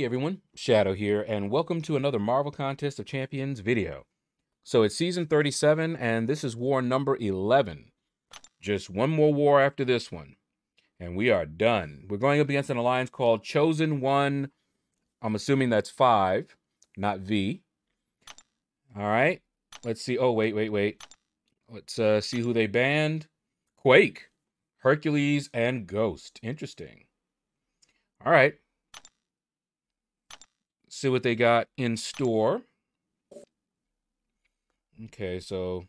Hey everyone, Shaedow here, and welcome to another Marvel Contest of Champions video. So it's season 37, and this is war number 11. Just one more war after this one, and we are done. We're going up against an alliance called Chosen One. I'm assuming that's 5, not V. All right, let's see. Oh, wait, wait, wait. Let's uh, see who they banned. Quake, Hercules, and Ghost. Interesting. All right see what they got in store. Okay, so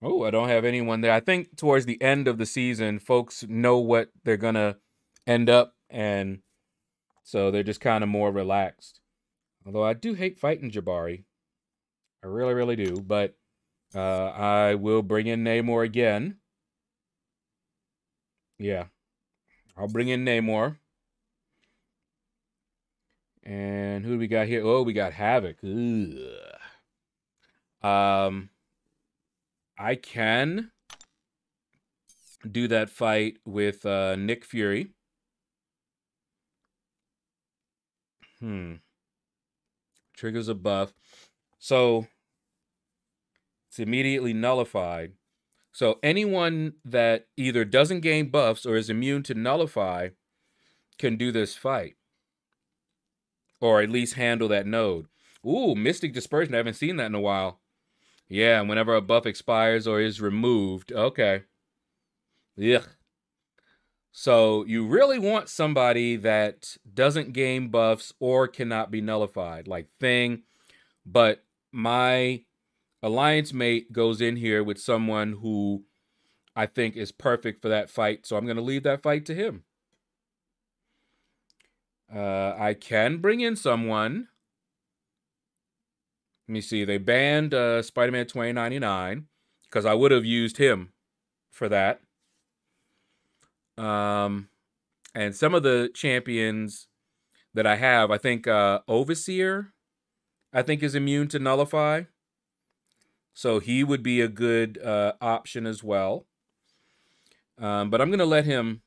oh, I don't have anyone there. I think towards the end of the season, folks know what they're gonna end up, and so they're just kind of more relaxed. Although I do hate fighting Jabari, I really, really do. But uh, I will bring in Namor again. Yeah, I'll bring in Namor. And who do we got here? Oh, we got Havoc. Ugh. Um, I can do that fight with uh, Nick Fury. Hmm. Triggers a buff. So it's immediately nullified. So anyone that either doesn't gain buffs or is immune to nullify can do this fight or at least handle that node. Ooh, Mystic Dispersion. I haven't seen that in a while. Yeah, whenever a buff expires or is removed. Okay. Yeah. So you really want somebody that doesn't gain buffs or cannot be nullified, like Thing. But my alliance mate goes in here with someone who I think is perfect for that fight. So I'm going to leave that fight to him. Uh, I can bring in someone. Let me see. They banned uh, Spider-Man 2099 because I would have used him for that. Um, and some of the champions that I have, I think uh, Overseer, I think is immune to Nullify. So he would be a good uh, option as well. Um, but I'm going to let him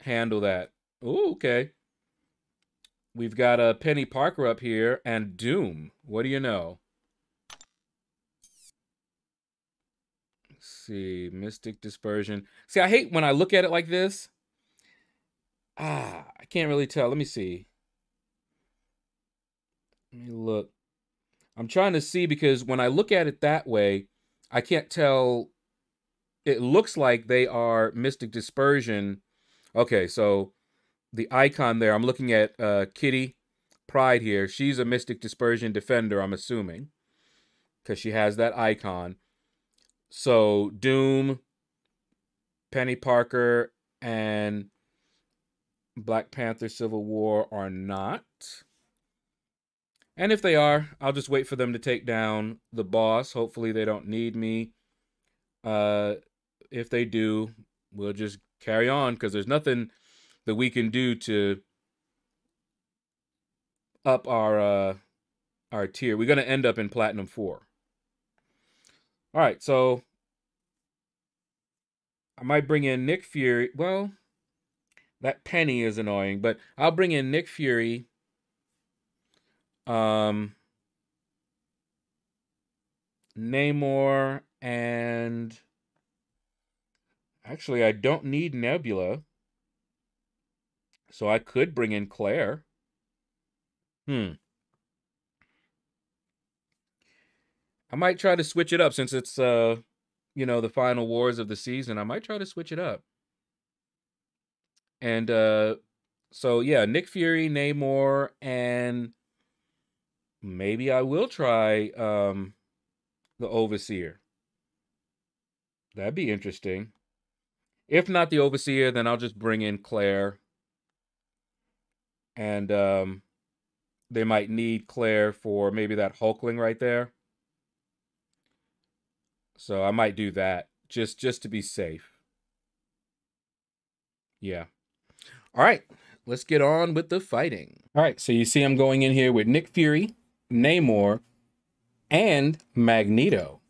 handle that. Okay. We've got a uh, Peni Parker up here and Doom. What do you know? Let's see, Mystic Dispersion. See, I hate when I look at it like this. Ah, I can't really tell. Let me see. Let me look. I'm trying to see because when I look at it that way, I can't tell. It looks like they are Mystic Dispersion. Okay, so the icon there, I'm looking at uh, Kitty Pryde here. She's a Mystic Dispersion Defender, I'm assuming, because she has that icon. So Doom, Peni Parker, and Black Panther Civil War are not. And if they are, I'll just wait for them to take down the boss. Hopefully they don't need me. Uh, if they do, we'll just carry on because there's nothing that we can do to up our uh our tier. We're gonna end up in platinum four. All right, so I might bring in Nick Fury. Well, that Peni is annoying, but I'll bring in Nick Fury. Um, Namor and actually, I don't need Nebula. So I could bring in Claire. Hmm. I might try to switch it up since it's uh you know the final wars of the season. I might try to switch it up. And uh so yeah, Nick Fury, Namor, and maybe I will try um the Overseer. That'd be interesting. If not the Overseer, then I'll just bring in Claire and um, they might need Claire for maybe that Hulkling right there. So I might do that just just to be safe. Yeah. All right, let's get on with the fighting. All right, so you see I'm going in here with Nick Fury, Namor, and Magneto.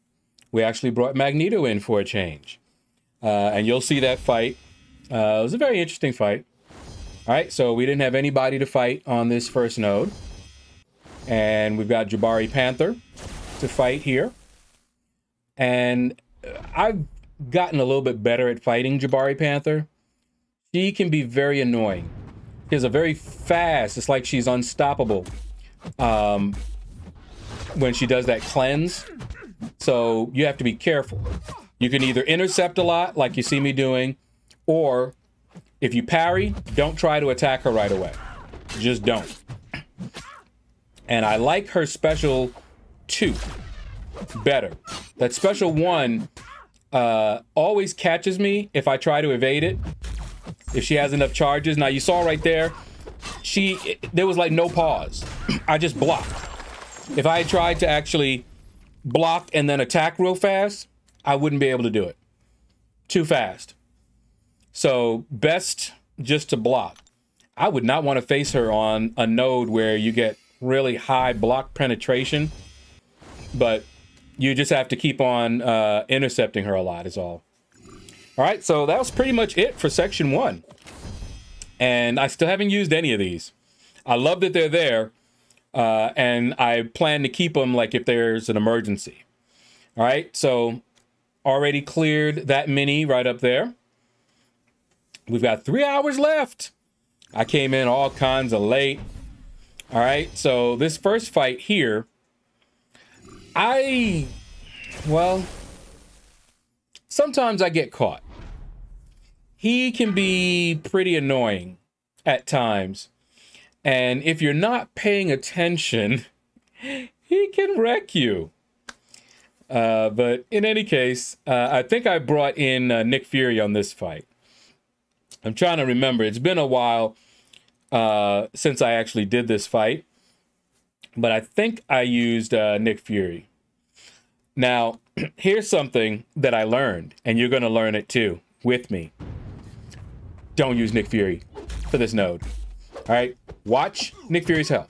We actually brought Magneto in for a change. Uh, and you'll see that fight. Uh, it was a very interesting fight. All right, so we didn't have anybody to fight on this first node. And we've got Jabari Panther to fight here. And I've gotten a little bit better at fighting Jabari Panther. She can be very annoying. She's a very fast, it's like she's unstoppable um, when she does that cleanse. So you have to be careful. You can either intercept a lot, like you see me doing, or if you parry, don't try to attack her right away. Just don't. And I like her special two better. That special one uh, always catches me if I try to evade it. If she has enough charges. Now you saw right there, she there was like no pause. I just blocked. If I had tried to actually block and then attack real fast, I wouldn't be able to do it. Too fast. So best just to block. I would not want to face her on a node where you get really high block penetration, but you just have to keep on uh, intercepting her a lot is all. All right, so that was pretty much it for section one. And I still haven't used any of these. I love that they're there, uh, and I plan to keep them like if there's an emergency. All right, so already cleared that mini right up there. We've got three hours left. I came in all kinds of late. All right, so this first fight here, I, well, sometimes I get caught. He can be pretty annoying at times. And if you're not paying attention, he can wreck you. Uh, but in any case, uh, I think I brought in uh, Nick Fury on this fight. I'm trying to remember. It's been a while uh, since I actually did this fight, but I think I used uh, Nick Fury. Now, here's something that I learned, and you're going to learn it too with me. Don't use Nick Fury for this node. All right, watch Nick Fury's health.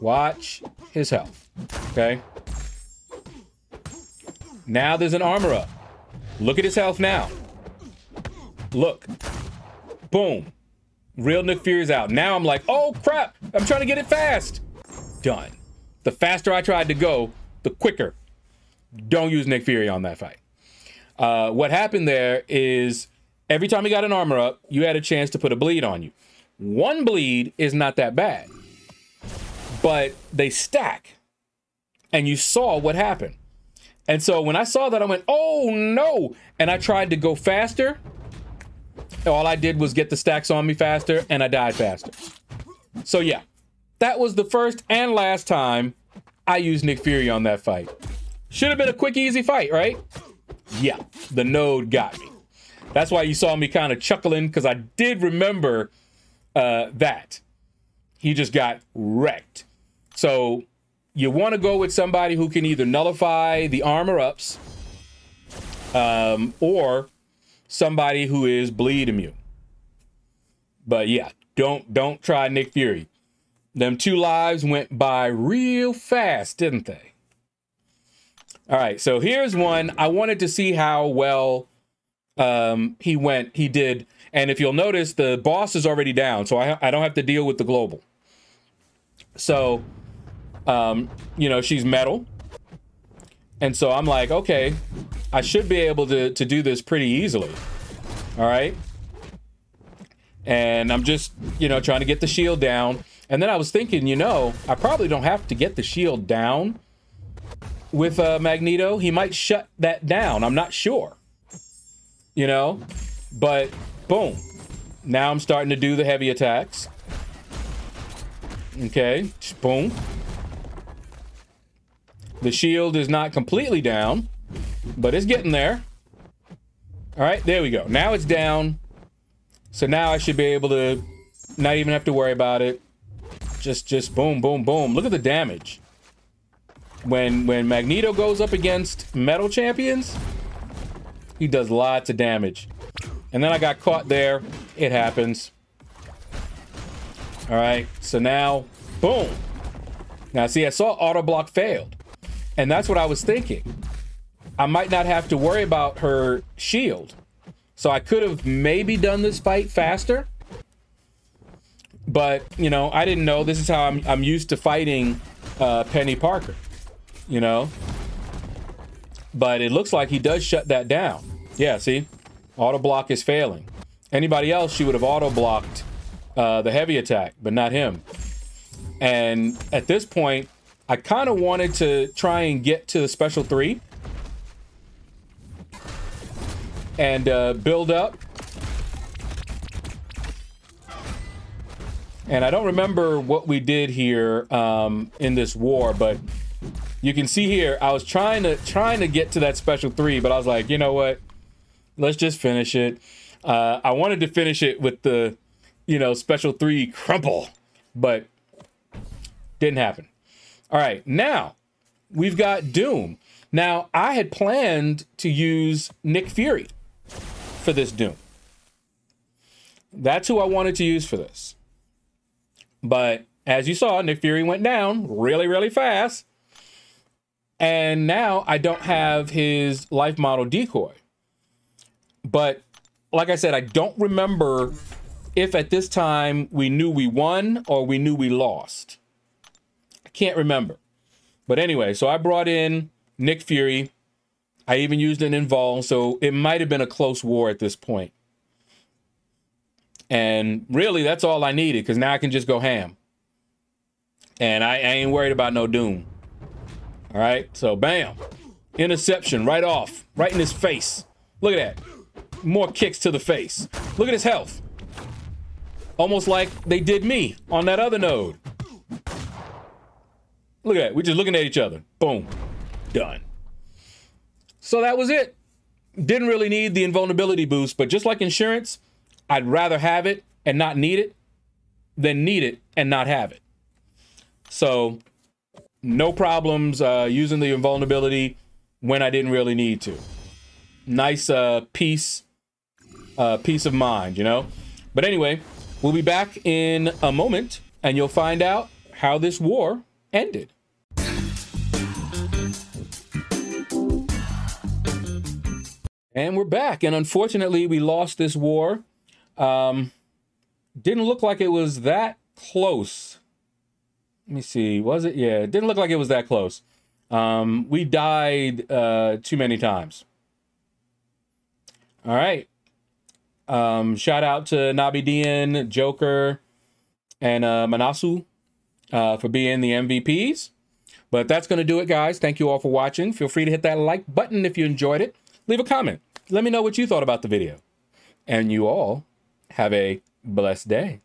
Watch his health. Okay. Now there's an armor up. Look at his health now. Look. Boom. Real Nick Fury's out. Now I'm like, oh crap, I'm trying to get it fast. Done. The faster I tried to go, the quicker. Don't use Nick Fury on that fight. Uh, what happened there is every time he got an armor up, you had a chance to put a bleed on you. One bleed is not that bad, but they stack. And you saw what happened. And so when I saw that, I went, oh no. And I tried to go faster all I did was get the stacks on me faster and I died faster. So yeah, that was the first and last time I used Nick Fury on that fight. Should have been a quick, easy fight, right? Yeah, the node got me. That's why you saw me kind of chuckling because I did remember uh, that. He just got wrecked. So you want to go with somebody who can either nullify the armor ups um, or somebody who is bleed immune. But yeah, don't don't try Nick Fury. Them two lives went by real fast, didn't they? All right, so here's one. I wanted to see how well um, he went. He did, and if you'll notice, the boss is already down, so I I don't have to deal with the global. So, um, you know, she's metal. And so I'm like, okay, I should be able to, to do this pretty easily. All right. And I'm just, you know, trying to get the shield down. And then I was thinking, you know, I probably don't have to get the shield down with uh, Magneto. He might shut that down. I'm not sure. You know? But boom. Now I'm starting to do the heavy attacks. Okay. Boom. The shield is not completely down, but it's getting there. All right, there we go. Now it's down. So now I should be able to not even have to worry about it. Just, just boom, boom, boom. Look at the damage. When, when Magneto goes up against metal champions, he does lots of damage. And then I got caught there. It happens. All right, so now, boom. Now, see, I saw auto block failed. And that's what I was thinking. I might not have to worry about her shield. So I could have maybe done this fight faster. But, you know, I didn't know. This is how I'm, I'm used to fighting uh, Peni Parker, you know? But it looks like he does shut that down. Yeah, see? Auto block is failing. Anybody else, she would have auto blocked uh, the heavy attack, but not him. And at this point, I kind of wanted to try and get to the special three and uh, build up. And I don't remember what we did here um, in this war, but you can see here I was trying to trying to get to that special three, but I was like, you know what? Let's just finish it. Uh, I wanted to finish it with the, you know, special three crumple, but didn't happen. All right, now we've got Doom. Now I had planned to use Nick Fury for this Doom. That's who I wanted to use for this. But as you saw, Nick Fury went down really, really fast. And now I don't have his life model decoy. But like I said, I don't remember if at this time we knew we won or we knew we lost. I can't remember. But anyway, so I brought in Nick Fury. I even used an invul, so it might have been a close war at this point. And really, that's all I needed because now I can just go ham. And I, I ain't worried about no doom. All right, so bam. Interception right off, right in his face. Look at that. More kicks to the face. Look at his health. Almost like they did me on that other node. Look at that. We're just looking at each other. Boom. Done. So that was it. Didn't really need the invulnerability boost, but just like insurance, I'd rather have it and not need it than need it and not have it. So no problems uh, using the invulnerability when I didn't really need to. Nice uh, peace, uh, peace of mind, you know. But anyway, we'll be back in a moment, and you'll find out how this war ended. And we're back, and unfortunately, we lost this war. Um, didn't look like it was that close. Let me see. Was it? Yeah, it didn't look like it was that close. Um, we died uh, too many times. All right. Um, shout out to Nabi Dian, Joker, and uh, Manasu uh, for being the MVPs. But that's going to do it, guys. Thank you all for watching. Feel free to hit that like button if you enjoyed it. Leave a comment. Let me know what you thought about the video. And you all have a blessed day.